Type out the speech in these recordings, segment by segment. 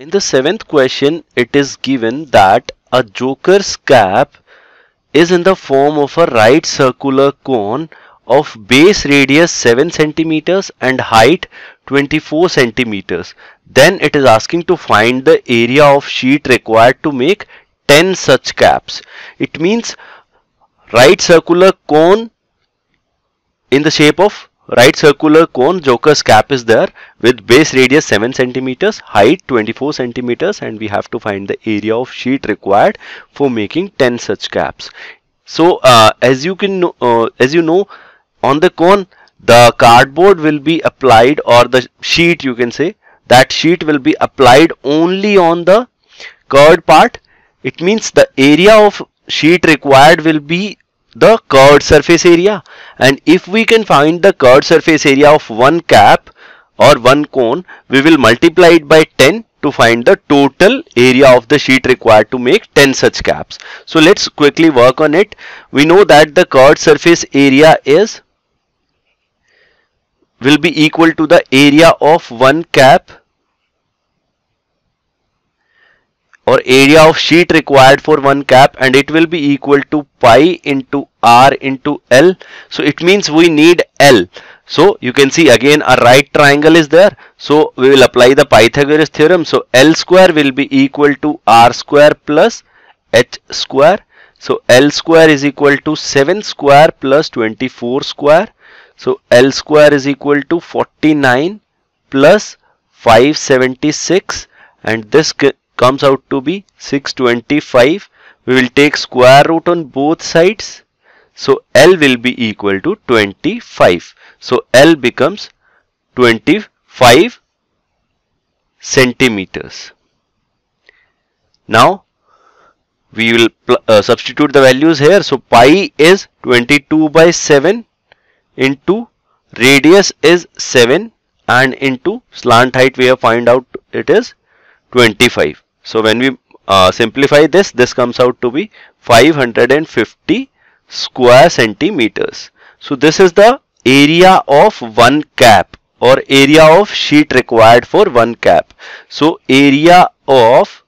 In the seventh question, it is given that a joker's cap is in the form of a right circular cone of base radius 7 centimeters and height 24 centimeters. Then it is asking to find the area of sheet required to make 10 such caps. It means right circular cone in the shape of right circular cone joker's cap is there with base radius 7 centimeters height 24 centimeters and we have to find the area of sheet required for making 10 such caps. So uh, as you can uh, as you know on the cone the cardboard will be applied or the sheet you can say that sheet will be applied only on the curved part. It means the area of sheet required will be the curved surface area and if we can find the curved surface area of one cap or one cone we will multiply it by 10 to find the total area of the sheet required to make 10 such caps. So let's quickly work on it. We know that the curved surface area is will be equal to the area of one cap or area of sheet required for one cap and it will be equal to pi into r into L. So it means we need L. So you can see again a right triangle is there. So we will apply the Pythagoras theorem. So L square will be equal to R square plus H square. So L square is equal to 7 square plus 24 square. So L square is equal to 49 plus 576 and this comes out to be 625 we will take square root on both sides. So L will be equal to 25 so L becomes 25 centimeters. Now we will uh, substitute the values here. So pi is 22 by 7 into radius is 7 and into slant height we have find out it is 25 so when we uh, simplify this, this comes out to be 550 square centimeters. So this is the area of one cap or area of sheet required for one cap. So area of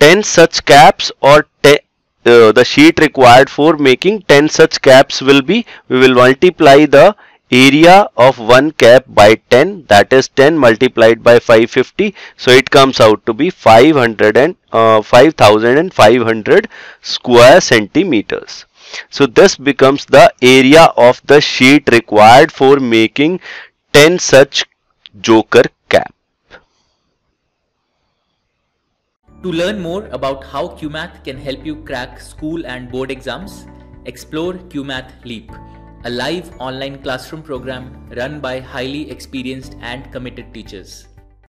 10 such caps or uh, the sheet required for making 10 such caps will be, we will multiply the area of one cap by 10 that is 10 multiplied by 550 so it comes out to be 500 and uh, 5500 square centimeters. So this becomes the area of the sheet required for making 10 such joker cap. To learn more about how Cuemath can help you crack school and board exams explore Cuemath Leap a live online classroom program run by highly experienced and committed teachers.